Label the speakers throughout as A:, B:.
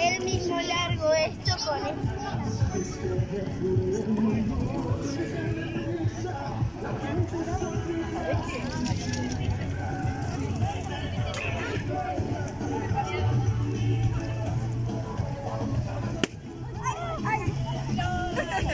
A: El mismo largo esto con esto.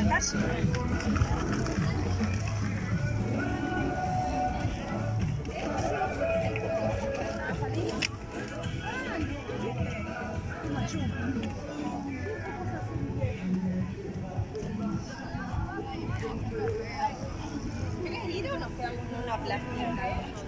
A: Ah. Sí.
B: ¿Querés ir o nos quedamos en una placita?